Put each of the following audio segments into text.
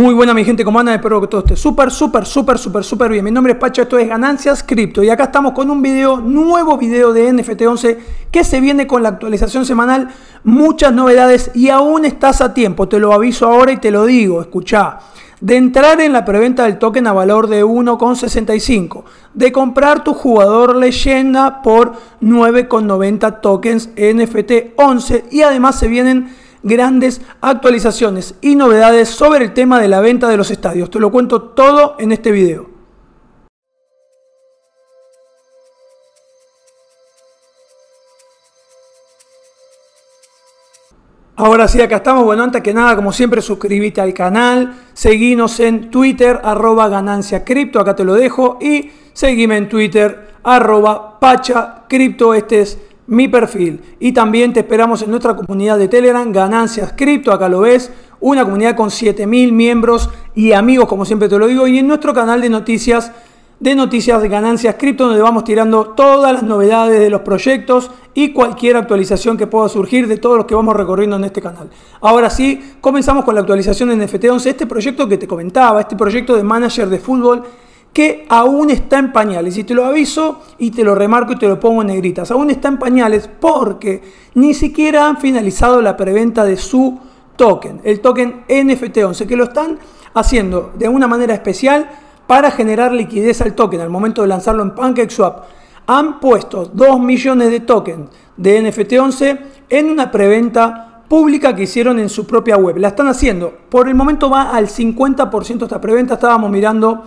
Muy buena mi gente, ¿cómo andan? Espero que todo esté súper, súper, súper, súper, súper bien. Mi nombre es Pacho, esto es Ganancias Cripto y acá estamos con un video, nuevo video de NFT 11 que se viene con la actualización semanal, muchas novedades y aún estás a tiempo, te lo aviso ahora y te lo digo, escucha de entrar en la preventa del token a valor de 1,65, de comprar tu jugador leyenda por 9,90 tokens NFT 11 y además se vienen grandes actualizaciones y novedades sobre el tema de la venta de los estadios. Te lo cuento todo en este video. Ahora sí, acá estamos. Bueno, antes que nada, como siempre, suscríbete al canal, seguinos en Twitter, arroba ganancia cripto, acá te lo dejo, y seguime en Twitter, arroba pacha cripto, este es mi perfil. Y también te esperamos en nuestra comunidad de Telegram, Ganancias Cripto, acá lo ves, una comunidad con 7000 miembros y amigos, como siempre te lo digo, y en nuestro canal de noticias de noticias de ganancias cripto donde vamos tirando todas las novedades de los proyectos y cualquier actualización que pueda surgir de todos los que vamos recorriendo en este canal. Ahora sí, comenzamos con la actualización de NFT 11, este proyecto que te comentaba, este proyecto de manager de fútbol que aún está en pañales. Y te lo aviso y te lo remarco y te lo pongo en negritas. Aún está en pañales porque ni siquiera han finalizado la preventa de su token, el token NFT11, que lo están haciendo de una manera especial para generar liquidez al token al momento de lanzarlo en PancakeSwap. Han puesto 2 millones de tokens de NFT11 en una preventa pública que hicieron en su propia web. La están haciendo. Por el momento va al 50% esta preventa. Estábamos mirando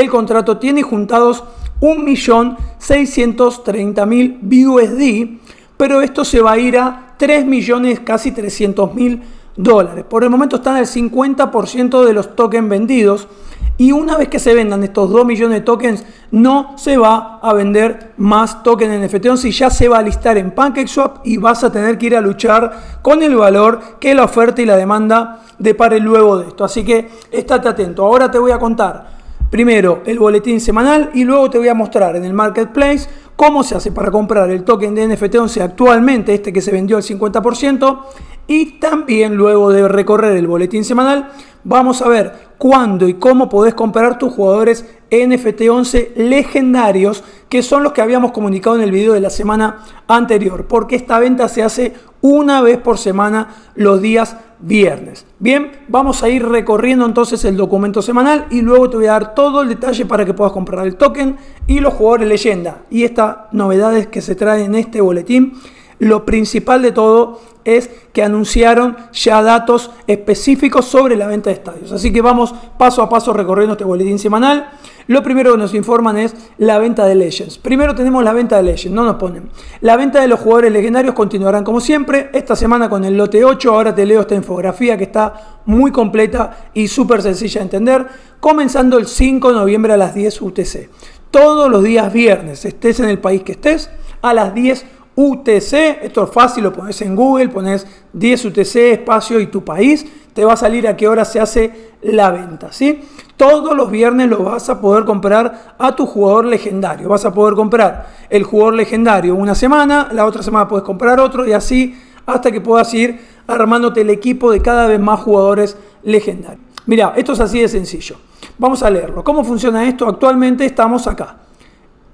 el contrato. Tiene juntados 1.630.000 BUSD. Pero esto se va a ir a 3 millones, casi 300.000 dólares. Por el momento están al 50% de los tokens vendidos. Y una vez que se vendan estos 2 millones de tokens, no se va a vender más tokens en NFT11 y ya se va a listar en PancakeSwap y vas a tener que ir a luchar con el valor que la oferta y la demanda depare luego de esto. Así que estate atento. Ahora te voy a contar primero el boletín semanal y luego te voy a mostrar en el marketplace cómo se hace para comprar el token de NFT11 actualmente, este que se vendió al 50%, y también luego de recorrer el boletín semanal, vamos a ver cuándo y cómo podés comprar tus jugadores NFT 11 legendarios, que son los que habíamos comunicado en el video de la semana anterior, porque esta venta se hace una vez por semana los días viernes. Bien, vamos a ir recorriendo entonces el documento semanal y luego te voy a dar todo el detalle para que puedas comprar el token y los jugadores leyenda y estas novedades que se traen en este boletín lo principal de todo es que anunciaron ya datos específicos sobre la venta de estadios. Así que vamos paso a paso recorriendo este boletín semanal. Lo primero que nos informan es la venta de Legends. Primero tenemos la venta de Legends, no nos ponen. La venta de los jugadores legendarios continuarán como siempre. Esta semana con el lote 8, ahora te leo esta infografía que está muy completa y súper sencilla de entender. Comenzando el 5 de noviembre a las 10 UTC. Todos los días viernes, estés en el país que estés, a las 10 UTC UTC, esto es fácil, lo pones en Google, pones 10 UTC, espacio y tu país, te va a salir a qué hora se hace la venta, ¿sí? Todos los viernes lo vas a poder comprar a tu jugador legendario. Vas a poder comprar el jugador legendario una semana, la otra semana puedes comprar otro y así hasta que puedas ir armándote el equipo de cada vez más jugadores legendarios. Mira, esto es así de sencillo. Vamos a leerlo. ¿Cómo funciona esto? Actualmente estamos acá.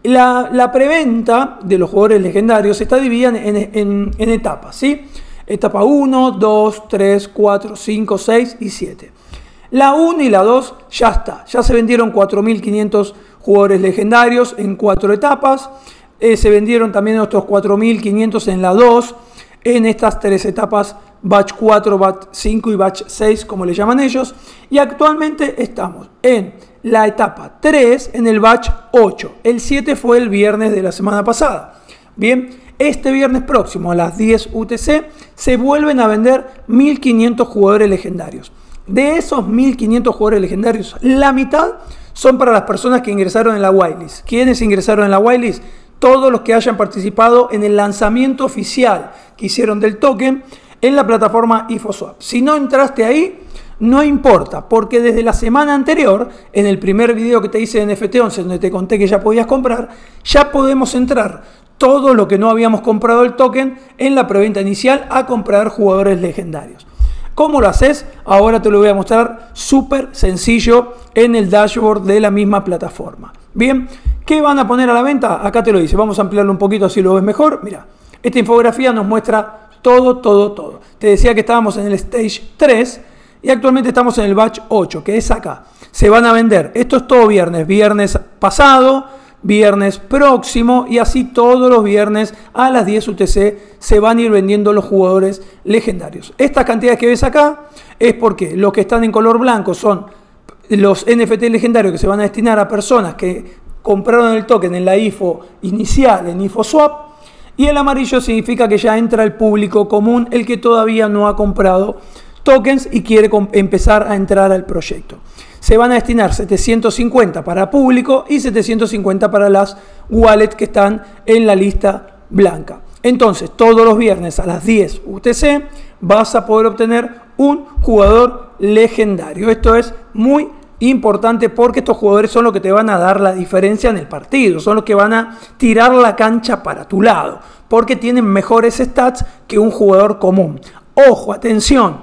La, preventa de los jugadores legendarios está dividida en, etapas, ¿sí? Etapa 1, 2, 3, 4, 5, 6 y 7. La 1 y la 2 ya está, ya se vendieron 4.500 jugadores legendarios en cuatro etapas, eh, se vendieron también otros 4.500 en la 2, en estas tres etapas, batch 4, batch 5 y batch 6, como le llaman ellos, y actualmente estamos en la etapa 3 en el batch 8. El 7 fue el viernes de la semana pasada. Bien, este viernes próximo a las 10 UTC se vuelven a vender 1500 jugadores legendarios. De esos 1500 jugadores legendarios, la mitad son para las personas que ingresaron en la whitelist. ¿Quiénes ingresaron en la whitelist? Todos los que hayan participado en el lanzamiento oficial que hicieron del token en la plataforma IFOSwap. Si no entraste ahí, no importa, porque desde la semana anterior, en el primer video que te hice de NFT11, donde te conté que ya podías comprar, ya podemos entrar todo lo que no habíamos comprado el token en la preventa inicial a comprar jugadores legendarios. ¿Cómo lo haces? Ahora te lo voy a mostrar súper sencillo en el dashboard de la misma plataforma. Bien, ¿qué van a poner a la venta? Acá te lo dice. Vamos a ampliarlo un poquito así lo ves mejor. Mira, esta infografía nos muestra todo, todo, todo. Te decía que estábamos en el stage 3 y actualmente estamos en el batch 8, que es acá. Se van a vender, esto es todo viernes, viernes pasado, viernes próximo y así todos los viernes a las 10 UTC se van a ir vendiendo los jugadores legendarios. Estas cantidades que ves acá es porque los que están en color blanco son los NFT legendarios que se van a destinar a personas que compraron el token en la IFO inicial, en IFOSwap, y el amarillo significa que ya entra el público común, el que todavía no ha comprado tokens y quiere empezar a entrar al proyecto. Se van a destinar 750 para público y 750 para las wallets que están en la lista blanca. Entonces, todos los viernes a las 10 UTC vas a poder obtener un jugador legendario. Esto es muy importante porque estos jugadores son los que te van a dar la diferencia en el partido, son los que van a tirar la cancha para tu lado, porque tienen mejores stats que un jugador común. Ojo, atención,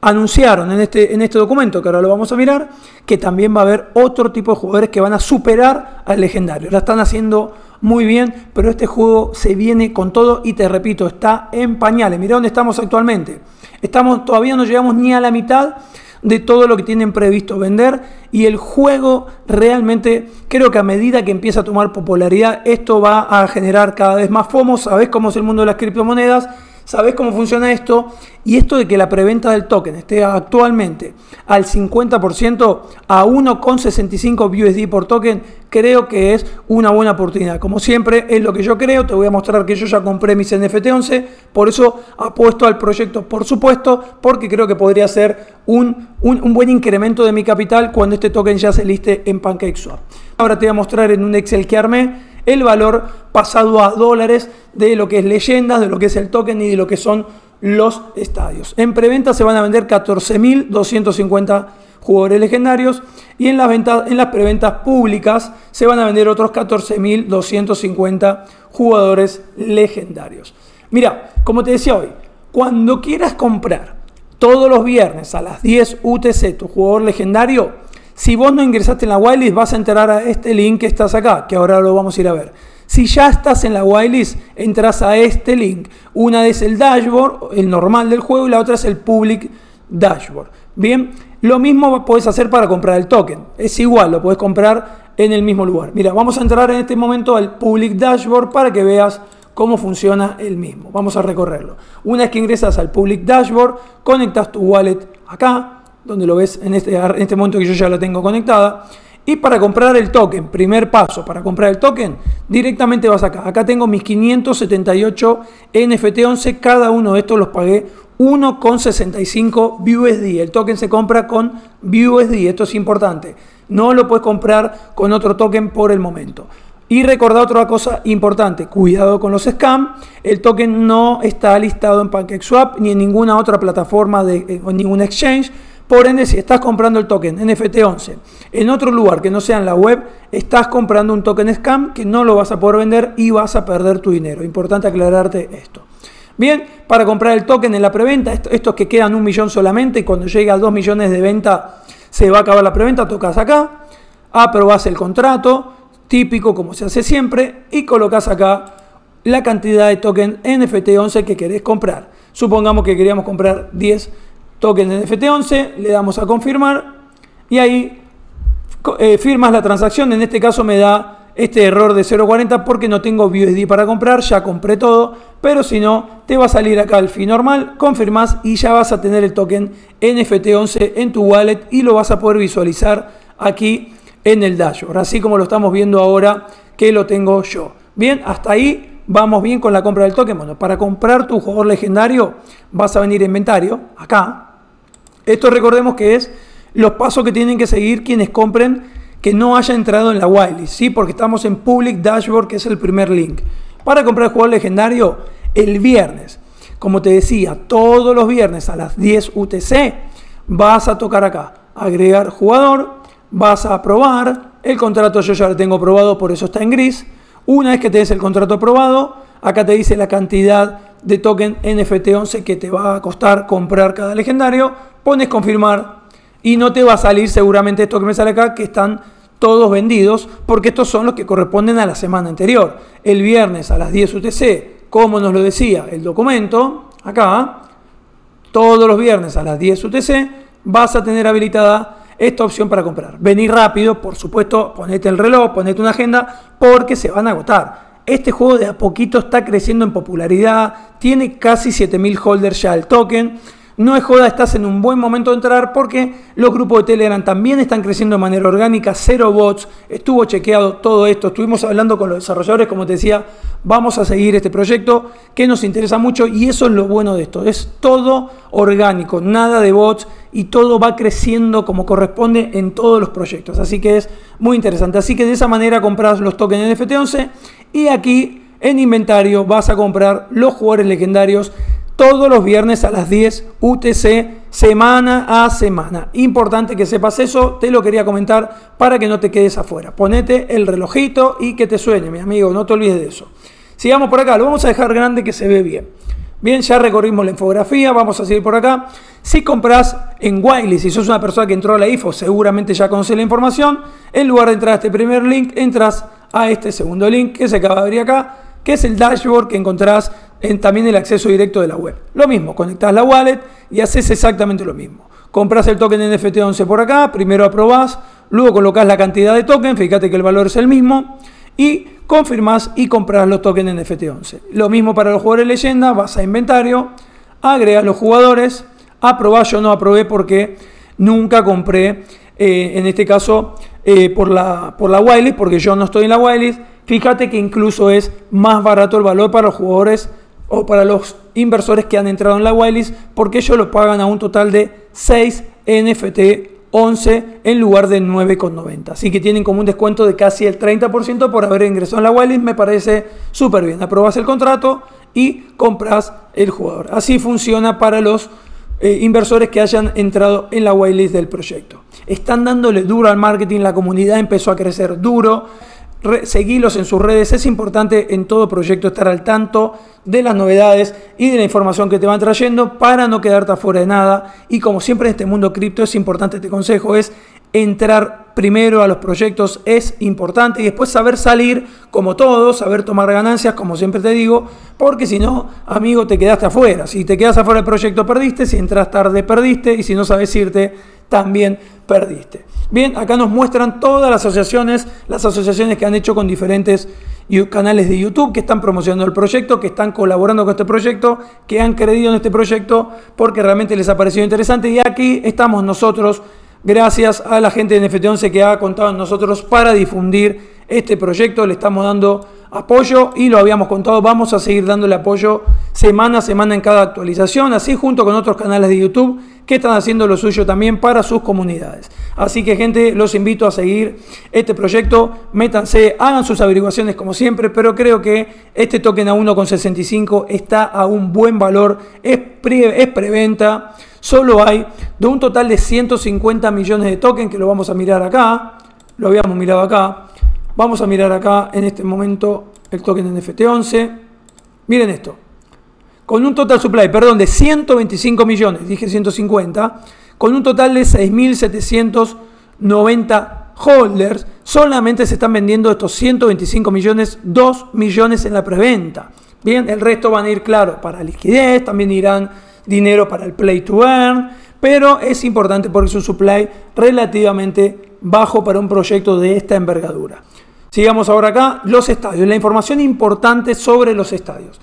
anunciaron en este, en este documento, que ahora lo vamos a mirar, que también va a haber otro tipo de jugadores que van a superar al legendario. La están haciendo muy bien, pero este juego se viene con todo y te repito, está en pañales. Mira dónde estamos actualmente. Estamos, todavía no llegamos ni a la mitad de todo lo que tienen previsto vender y el juego realmente creo que a medida que empieza a tomar popularidad esto va a generar cada vez más FOMO, sabes cómo es el mundo de las criptomonedas ¿Sabes cómo funciona esto? Y esto de que la preventa del token esté actualmente al 50% a 1,65 BUSD por token, creo que es una buena oportunidad. Como siempre, es lo que yo creo. Te voy a mostrar que yo ya compré mis NFT 11, por eso apuesto al proyecto, por supuesto, porque creo que podría ser un, un buen incremento de mi capital cuando este token ya se liste en PancakeSwap. Ahora te voy a mostrar en un Excel que armé el valor pasado a dólares de lo que es leyendas, de lo que es el token y de lo que son los estadios. En preventa se van a vender 14.250 jugadores legendarios y en las, ventas, en las preventas públicas se van a vender otros 14.250 jugadores legendarios. Mira, como te decía hoy, cuando quieras comprar todos los viernes a las 10 UTC tu jugador legendario, si vos no ingresaste en la whitelist, vas a entrar a este link que estás acá, que ahora lo vamos a ir a ver. Si ya estás en la whitelist, entras a este link. Una es el dashboard, el normal del juego, y la otra es el public dashboard. Bien, lo mismo puedes hacer para comprar el token. Es igual, lo puedes comprar en el mismo lugar. Mira, vamos a entrar en este momento al public dashboard para que veas cómo funciona el mismo. Vamos a recorrerlo. Una vez que ingresas al public dashboard, conectas tu wallet acá donde lo ves en este, en este momento que yo ya la tengo conectada. Y para comprar el token, primer paso, para comprar el token, directamente vas acá. Acá tengo mis 578 NFT11, cada uno de estos los pagué 1,65 BUSD. El token se compra con BUSD, esto es importante. No lo puedes comprar con otro token por el momento. Y recordad otra cosa importante, cuidado con los scams. El token no está listado en PancakeSwap ni en ninguna otra plataforma de eh, ningún exchange por ende, si estás comprando el token NFT11 en otro lugar que no sea en la web, estás comprando un token scam que no lo vas a poder vender y vas a perder tu dinero. Importante aclararte esto. Bien, para comprar el token en la preventa, estos que quedan un millón solamente y cuando llegue a dos millones de venta se va a acabar la preventa, tocas acá, aprobas el contrato, típico como se hace siempre, y colocas acá la cantidad de token NFT11 que querés comprar. Supongamos que queríamos comprar 10 token de NFT11, le damos a confirmar y ahí eh, firmas la transacción. En este caso me da este error de 0.40 porque no tengo BUSD para comprar, ya compré todo, pero si no, te va a salir acá el fee normal, confirmas y ya vas a tener el token NFT11 en tu wallet y lo vas a poder visualizar aquí en el dashboard, así como lo estamos viendo ahora que lo tengo yo. Bien, hasta ahí vamos bien con la compra del token. Bueno, para comprar tu jugador legendario vas a venir a inventario, acá, esto recordemos que es los pasos que tienen que seguir quienes compren que no haya entrado en la whitelist, ¿sí? porque estamos en Public Dashboard, que es el primer link. Para comprar el jugador legendario, el viernes, como te decía, todos los viernes a las 10 UTC, vas a tocar acá, agregar jugador, vas a aprobar, el contrato yo ya lo tengo aprobado, por eso está en gris. Una vez que te des el contrato aprobado, acá te dice la cantidad de token NFT 11 que te va a costar comprar cada legendario. Pones confirmar y no te va a salir seguramente esto que me sale acá, que están todos vendidos, porque estos son los que corresponden a la semana anterior. El viernes a las 10 UTC, como nos lo decía el documento, acá, todos los viernes a las 10 UTC, vas a tener habilitada esta opción para comprar. Vení rápido, por supuesto, ponete el reloj, ponete una agenda, porque se van a agotar. Este juego de a poquito está creciendo en popularidad, tiene casi 7000 holders ya el token. No es joda, estás en un buen momento de entrar porque los grupos de Telegram también están creciendo de manera orgánica, cero bots, estuvo chequeado todo esto, estuvimos hablando con los desarrolladores, como te decía, vamos a seguir este proyecto que nos interesa mucho y eso es lo bueno de esto, es todo orgánico, nada de bots y todo va creciendo como corresponde en todos los proyectos, así que es muy interesante, así que de esa manera compras los tokens NFT11 y aquí en inventario vas a comprar los jugadores legendarios todos los viernes a las 10 UTC, semana a semana. Importante que sepas eso, te lo quería comentar para que no te quedes afuera. Ponete el relojito y que te suene, mi amigo, no te olvides de eso. Sigamos por acá, lo vamos a dejar grande que se ve bien. Bien, ya recorrimos la infografía, vamos a seguir por acá. Si compras en Wiley, si sos una persona que entró a la IFO, seguramente ya conoces la información. En lugar de entrar a este primer link, entras a este segundo link que se acaba de abrir acá, que es el dashboard que encontrás en también el acceso directo de la web. Lo mismo, conectás la wallet y haces exactamente lo mismo. Compras el token NFT11 por acá, primero aprobás, luego colocas la cantidad de token, fíjate que el valor es el mismo, y confirmás y compras los tokens NFT11. Lo mismo para los jugadores leyenda, vas a inventario, agregas los jugadores, aprobás, yo no aprobé porque nunca compré, eh, en este caso, eh, por la, por la porque yo no estoy en la whitelist. Fíjate que incluso es más barato el valor para los jugadores o para los inversores que han entrado en la whitelist porque ellos lo pagan a un total de 6 NFT 11 en lugar de 9,90. Así que tienen como un descuento de casi el 30% por haber ingresado en la whitelist. Me parece súper bien. Aprobas el contrato y compras el jugador. Así funciona para los eh, inversores que hayan entrado en la whitelist del proyecto. Están dándole duro al marketing, la comunidad empezó a crecer duro seguilos en sus redes. Es importante en todo proyecto estar al tanto de las novedades y de la información que te van trayendo para no quedarte afuera de nada. Y como siempre en este mundo cripto es importante este consejo, es entrar primero a los proyectos es importante y después saber salir como todos, saber tomar ganancias, como siempre te digo, porque si no, amigo, te quedaste afuera. Si te quedas afuera del proyecto, perdiste, si entras tarde, perdiste, y si no sabes irte, también perdiste. Bien, acá nos muestran todas las asociaciones, las asociaciones que han hecho con diferentes canales de YouTube que están promocionando el proyecto, que están colaborando con este proyecto, que han creído en este proyecto porque realmente les ha parecido interesante. Y aquí estamos nosotros, gracias a la gente de NFT11 que ha contado en nosotros para difundir este proyecto. Le estamos dando apoyo y lo habíamos contado, vamos a seguir dándole apoyo semana a semana en cada actualización, así junto con otros canales de YouTube que están haciendo lo suyo también para sus comunidades. Así que gente, los invito a seguir este proyecto, métanse, hagan sus averiguaciones como siempre, pero creo que este token a 1,65 está a un buen valor, es, es preventa, solo hay de un total de 150 millones de tokens, que lo vamos a mirar acá, lo habíamos mirado acá, vamos a mirar acá en este momento el token NFT11, miren esto, con un total supply, perdón, de 125 millones, dije 150, con un total de 6.790 holders, solamente se están vendiendo estos 125 millones, 2 millones en la preventa. Bien, el resto van a ir, claro, para liquidez, también irán dinero para el play to earn, pero es importante porque es un supply relativamente bajo para un proyecto de esta envergadura. Sigamos ahora acá, los estadios, la información importante sobre los estadios.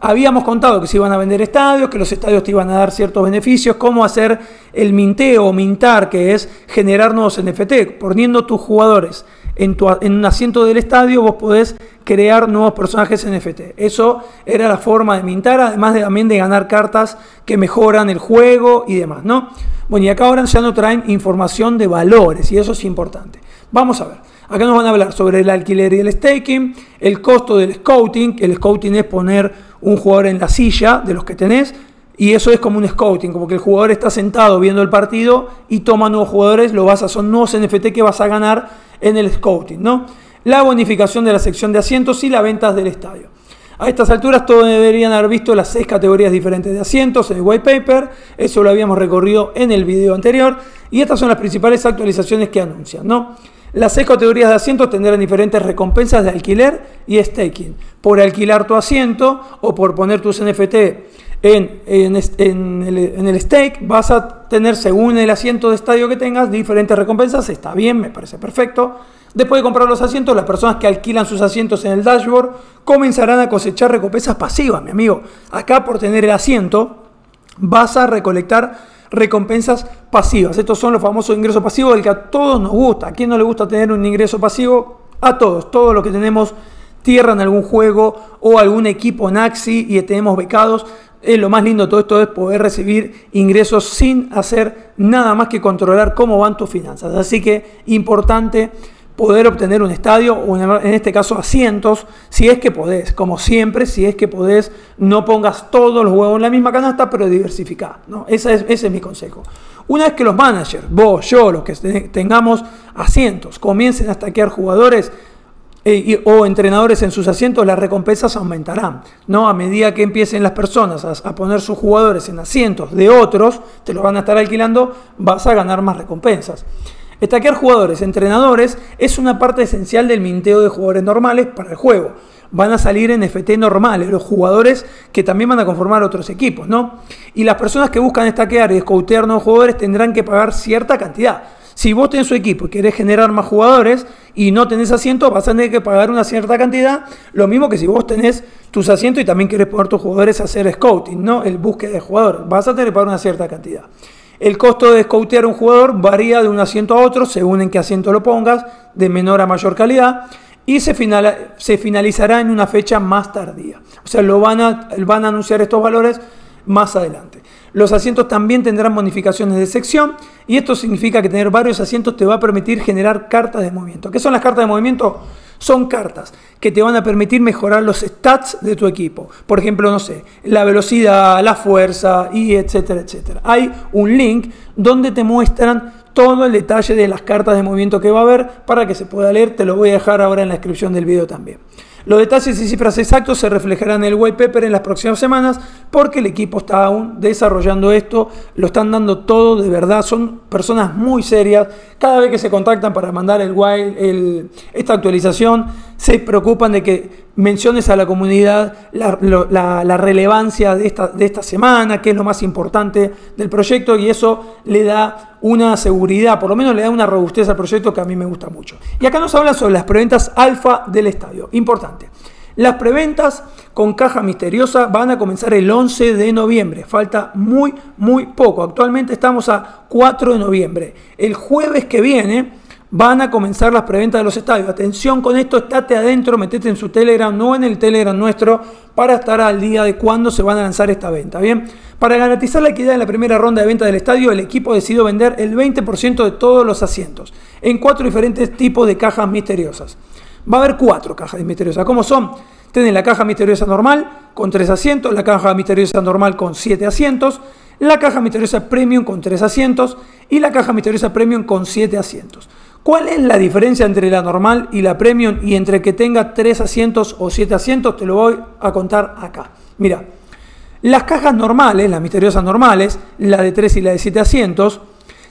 Habíamos contado que se iban a vender estadios, que los estadios te iban a dar ciertos beneficios, cómo hacer el minteo o mintar, que es generar nuevos NFT. Poniendo tus jugadores en, en un asiento del estadio, vos podés crear nuevos personajes NFT. Eso era la forma de mintar, además de, también de ganar cartas que mejoran el juego y demás, ¿no? Bueno, y acá ahora ya nos traen información de valores y eso es importante. Vamos a ver. Acá nos van a hablar sobre el alquiler y el staking, el costo del scouting, el scouting es poner un jugador en la silla de los que tenés, y eso es como un scouting, como que el jugador está sentado viendo el partido y toma nuevos jugadores, lo vas a, son nuevos NFT que vas a ganar en el scouting, ¿no? La bonificación de la sección de asientos y las ventas del estadio. A estas alturas todos deberían haber visto las seis categorías diferentes de asientos en el white paper, eso lo habíamos recorrido en el video anterior, y estas son las principales actualizaciones que anuncian. ¿no? Las seis categorías de asientos tendrán diferentes recompensas de alquiler y staking. Por alquilar tu asiento o por poner tus NFT en, en, el, stake, vas a tener, según el asiento de estadio que tengas, diferentes recompensas. Está bien, me parece perfecto. Después de comprar los asientos, las personas que alquilan sus asientos en el dashboard comenzarán a cosechar recompensas pasivas, mi amigo. Acá por tener el asiento vas a recolectar recompensas pasivas. Estos son los famosos ingresos pasivos del que a todos nos gusta. ¿A quién no le gusta tener un ingreso pasivo? A todos, todos los que tenemos tierra en algún juego o algún equipo Naxi y tenemos becados. Es lo más lindo de todo esto es poder recibir ingresos sin hacer nada más que controlar cómo van tus finanzas. Así que importante poder obtener un estadio o en este caso asientos, si es que podés, como siempre, si es que podés, no pongas todos los huevos en la misma canasta, pero diversificar. ¿no? Ese, es, ese es mi consejo. Una vez que los managers, vos, yo, los que tengamos asientos, comiencen a stackear jugadores, eh, o entrenadores en sus asientos, las recompensas aumentarán. ¿no? A medida que empiecen las personas a, a, poner sus jugadores en asientos de otros, te los van a estar alquilando, vas a ganar más recompensas. Estaquear jugadores, entrenadores, es una parte esencial del minteo de jugadores normales para el juego. Van a salir en FT normales, los jugadores que también van a conformar otros equipos, ¿no? Y las personas que buscan estaquear y escoutear nuevos jugadores tendrán que pagar cierta cantidad. Si vos tenés su equipo y querés generar más jugadores y no tenés asiento, vas a tener que pagar una cierta cantidad. Lo mismo que si vos tenés tus asientos y también querés poner tus jugadores a hacer scouting, ¿no? El búsqueda de jugadores. Vas a tener que pagar una cierta cantidad. El costo de scoutear un jugador varía de un asiento a otro según en qué asiento lo pongas, de menor a mayor calidad, y se, finalizará en una fecha más tardía. O sea, lo van a anunciar estos valores más adelante. Los asientos también tendrán modificaciones de sección y esto significa que tener varios asientos te va a permitir generar cartas de movimiento. ¿Qué son las cartas de movimiento? Son cartas que te van a permitir mejorar los stats de tu equipo. Por ejemplo, no sé, la velocidad, la fuerza y etcétera, etcétera. Hay un link donde te muestran todo el detalle de las cartas de movimiento que va a haber para que se pueda leer. Te lo voy a dejar ahora en la descripción del video también. Los detalles y cifras exactos se reflejarán en el white paper en las próximas semanas porque el equipo está aún desarrollando esto, lo están dando todo de verdad, son personas muy serias. Cada vez que se contactan para mandar el, esta actualización, se preocupan de que menciones a la comunidad la, relevancia de esta, de esta semana, que es lo más importante del proyecto, y eso le da una seguridad, por lo menos le da una robustez al proyecto que a mí me gusta mucho. Y acá nos hablan sobre las preventas alfa del estadio. Importante. Las preventas con caja misteriosa van a comenzar el 11 de noviembre. Falta muy, muy poco. Actualmente estamos a 4 de noviembre. El jueves que viene van a comenzar las preventas de los estadios. Atención con esto, estate adentro, metete en su Telegram, no en el Telegram nuestro, para estar al día de cuándo se van a lanzar esta venta. Bien, para garantizar la equidad en la primera ronda de venta del estadio, el equipo decidió vender el 20% de todos los asientos en cuatro diferentes tipos de cajas misteriosas. Va a haber cuatro cajas misteriosas. ¿Cómo son? Tienen la caja misteriosa normal con tres asientos, la caja misteriosa normal con siete asientos, la caja misteriosa premium con tres asientos y la caja misteriosa premium con siete asientos. ¿Cuál es la diferencia entre la normal y la premium y entre que tenga tres asientos o siete asientos? Te lo voy a contar acá. Mira, las cajas normales, las misteriosas normales, la de tres y la de siete asientos,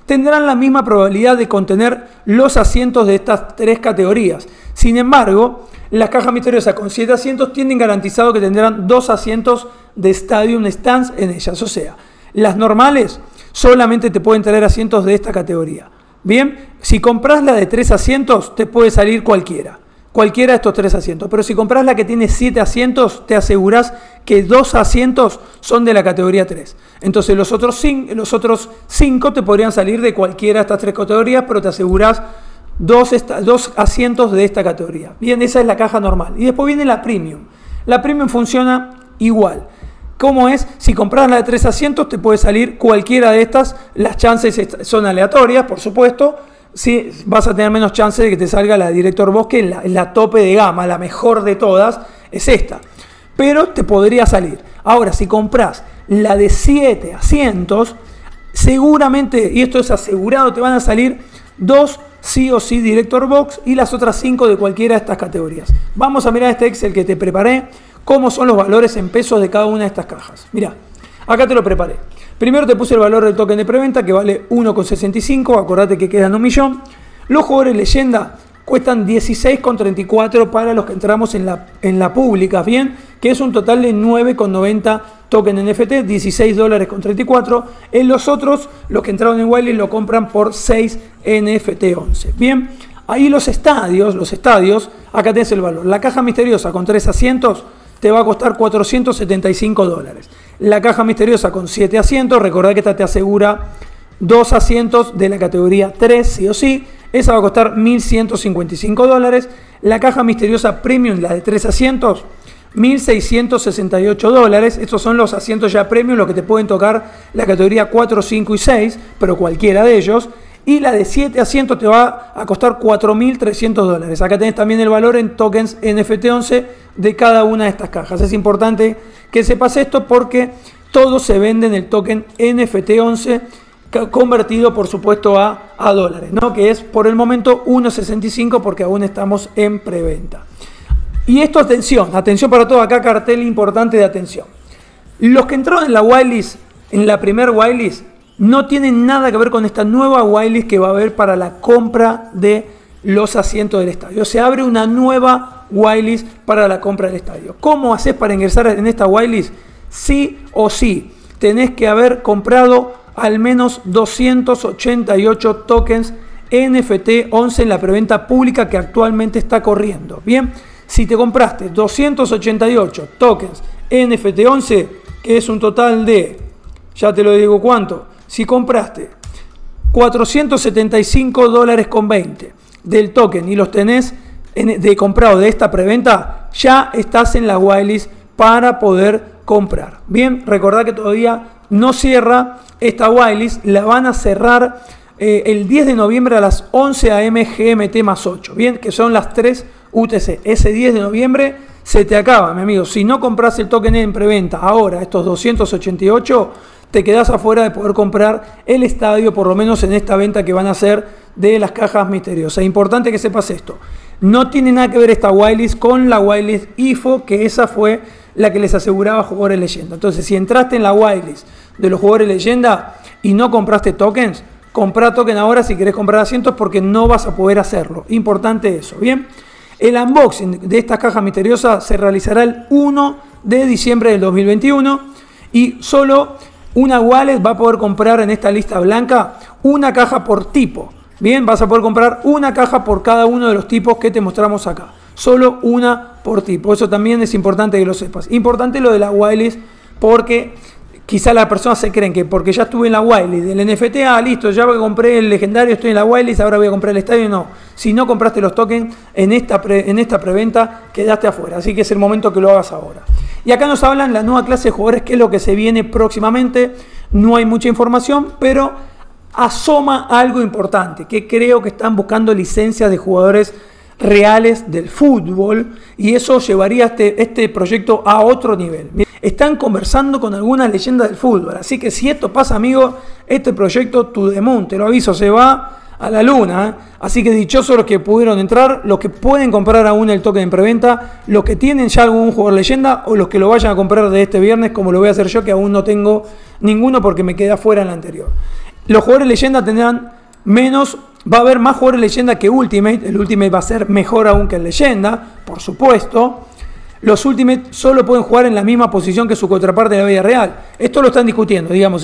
tendrán la misma probabilidad de contener los asientos de estas tres categorías. Sin embargo, las cajas misteriosas con siete asientos tienen garantizado que tendrán dos asientos de Stadium Stance en ellas. O sea, las normales solamente te pueden traer asientos de esta categoría. Bien, si compras la de tres asientos, te puede salir cualquiera. Cualquiera de estos tres asientos. Pero si compras la que tiene siete asientos, te aseguras que dos asientos son de la categoría 3. Entonces los otros, cinco, te podrían salir de cualquiera de estas tres categorías, pero te aseguras dos asientos de esta categoría. Bien, esa es la caja normal. Y después viene la premium. La premium funciona igual. ¿Cómo es? Si compras la de tres asientos, te puede salir cualquiera de estas. Las chances son aleatorias, por supuesto. Si vas a tener menos chances de que te salga la Director Bosque, la, la tope de gama, la mejor de todas, es esta. Pero te podría salir. Ahora, si compras la de 7 asientos, seguramente, y esto es asegurado, te van a salir dos sí o sí Director Box y las otras cinco de cualquiera de estas categorías. Vamos a mirar este Excel que te preparé cómo son los valores en pesos de cada una de estas cajas. Mira, acá te lo preparé. Primero te puse el valor del token de preventa que vale 1,65, acordate que quedan un millón. Los jugadores leyenda cuestan 16,34 para los que entramos en la, en la pública, ¿bien? Que es un total de 9,90 token NFT, 16 dólares con 34. En los otros, los que entraron en Wiley lo compran por 6 NFT 11. Bien, ahí los estadios, los estadios, acá tenés el valor. La caja misteriosa con 3 asientos te va a costar 475 dólares. La caja misteriosa con 7 asientos, recordad que esta te asegura dos asientos de la categoría 3, sí o sí. Esa va a costar 1.155 dólares. La caja misteriosa premium, la de 3 asientos, 1.668 dólares. Estos son los asientos ya premium, los que te pueden tocar la categoría 4, 5 y 6, pero cualquiera de ellos. Y la de 7 asientos te va a costar 4.300 dólares. Acá tenés también el valor en tokens NFT11 de cada una de estas cajas. Es importante que sepas esto porque todo se vende en el token NFT11 convertido por supuesto a, a dólares, ¿no? que es por el momento 1.65 porque aún estamos en preventa. Y esto, atención, atención para todo, acá cartel importante de atención. Los que entraron en la whitelist, en la primer whitelist, no tienen nada que ver con esta nueva whitelist que va a haber para la compra de los asientos del estadio. Se abre una nueva whitelist para la compra del estadio. ¿Cómo haces para ingresar en esta whitelist? Sí o sí, tenés que haber comprado al menos 288 tokens NFT 11 en la preventa pública que actualmente está corriendo. Bien, si te compraste 288 tokens NFT 11, que es un total de, ya te lo digo cuánto, si compraste 475 dólares con 20 del token y los tenés de comprado de esta preventa, ya estás en la whitelist para poder comprar. Bien, recordad que todavía no cierra esta whitelist, la van a cerrar eh, el 10 de noviembre a las 11 am GMT más 8, bien, que son las 3 UTC. Ese 10 de noviembre se te acaba, mi amigo. Si no compras el token en preventa ahora, estos 288, te quedas afuera de poder comprar el estadio, por lo menos en esta venta que van a hacer de las cajas misteriosas. Importante que sepas esto. No tiene nada que ver esta whitelist con la whitelist IFO, que esa fue la que les aseguraba jugadores leyenda. Entonces, si entraste en la whitelist de los jugadores leyenda y no compraste tokens, compra token ahora si querés comprar asientos porque no vas a poder hacerlo. Importante eso, ¿bien? El unboxing de esta caja misteriosa se realizará el 1 de diciembre del 2021 y solo una wallet va a poder comprar en esta lista blanca una caja por tipo. Bien, vas a poder comprar una caja por cada uno de los tipos que te mostramos acá. Solo una por tipo. Eso también es importante que lo sepas. Importante lo de la whitelist porque Quizá las personas se creen que porque ya estuve en la whitelist del NFT, ah, listo, ya compré el legendario, estoy en la whitelist, ahora voy a comprar el estadio. No, si no compraste los tokens en esta, en esta preventa, quedaste afuera. Así que es el momento que lo hagas ahora. Y acá nos hablan la nueva clase de jugadores, que es lo que se viene próximamente. No hay mucha información, pero asoma algo importante, que creo que están buscando licencias de jugadores reales del fútbol y eso llevaría este, este proyecto a otro nivel están conversando con alguna leyenda del fútbol. Así que si esto pasa, amigo, este proyecto, tu demon, te lo aviso, se va a la luna. ¿eh? Así que dichosos los que pudieron entrar, los que pueden comprar aún el toque en preventa, los que tienen ya algún jugador leyenda o los que lo vayan a comprar de este viernes, como lo voy a hacer yo, que aún no tengo ninguno porque me quedé afuera en la anterior. Los jugadores leyenda tendrán menos, va a haber más jugadores leyenda que Ultimate. El Ultimate va a ser mejor aún que el leyenda, por supuesto. Los Ultimate solo pueden jugar en la misma posición que su contraparte de la vida real. Esto lo están discutiendo, digamos.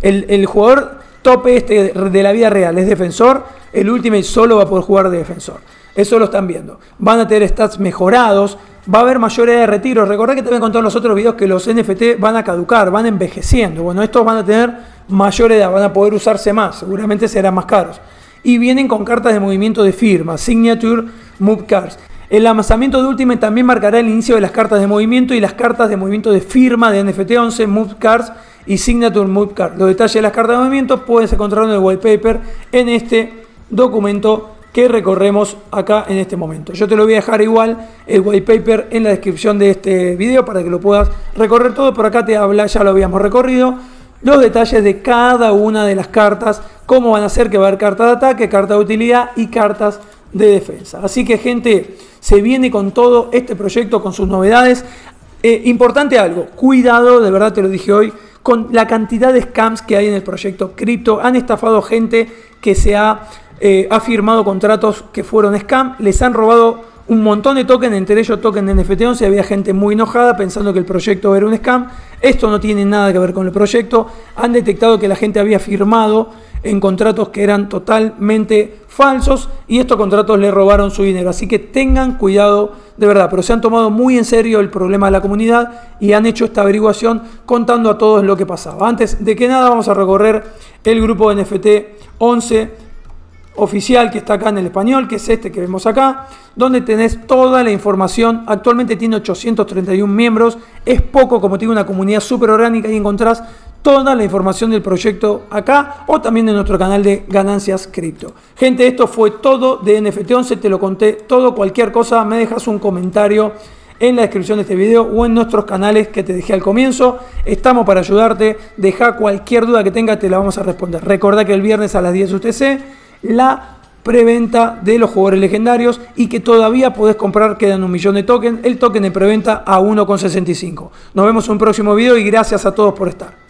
El, el jugador tope este de la vida real es defensor, el Ultimate solo va a poder jugar de defensor. Eso lo están viendo. Van a tener stats mejorados, va a haber mayor edad de retiro. Recordad que te había contado en los otros videos que los NFT van a caducar, van envejeciendo. Bueno, estos van a tener mayor edad, van a poder usarse más, seguramente serán más caros. Y vienen con cartas de movimiento de firma, Signature Move Cards. El lanzamiento de Ultimate también marcará el inicio de las cartas de movimiento y las cartas de movimiento de firma de NFT 11, Move Cards y Signature Move Cards. Los detalles de las cartas de movimiento pueden encontrar en el white paper en este documento que recorremos acá en este momento. Yo te lo voy a dejar igual el white paper en la descripción de este video para que lo puedas recorrer todo. Por acá te habla, ya lo habíamos recorrido, los detalles de cada una de las cartas, cómo van a ser que va a haber carta de ataque, carta de utilidad y cartas de defensa. Así que gente, se viene con todo este proyecto, con sus novedades. Eh, importante algo, cuidado, de verdad te lo dije hoy, con la cantidad de scams que hay en el proyecto cripto. Han estafado gente que se ha, eh, ha firmado contratos que fueron scam, les han robado un montón de tokens, entre ellos tokens de NFT11, había gente muy enojada pensando que el proyecto era un scam. Esto no tiene nada que ver con el proyecto. Han detectado que la gente había firmado en contratos que eran totalmente falsos y estos contratos le robaron su dinero. Así que tengan cuidado de verdad, pero se han tomado muy en serio el problema de la comunidad y han hecho esta averiguación contando a todos lo que pasaba. Antes de que nada vamos a recorrer el grupo NFT 11 oficial que está acá en el español, que es este que vemos acá, donde tenés toda la información. Actualmente tiene 831 miembros, es poco, como tiene una comunidad súper orgánica y encontrás toda la información del proyecto acá o también en nuestro canal de Ganancias Cripto. Gente, esto fue todo de NFT11, te lo conté todo, cualquier cosa, me dejas un comentario en la descripción de este video o en nuestros canales que te dejé al comienzo. Estamos para ayudarte, deja cualquier duda que tengas, te la vamos a responder. Recordá que el viernes a las 10 UTC la preventa de los jugadores legendarios y que todavía podés comprar, quedan un millón de tokens, el token de preventa a 1,65. Nos vemos en un próximo video y gracias a todos por estar.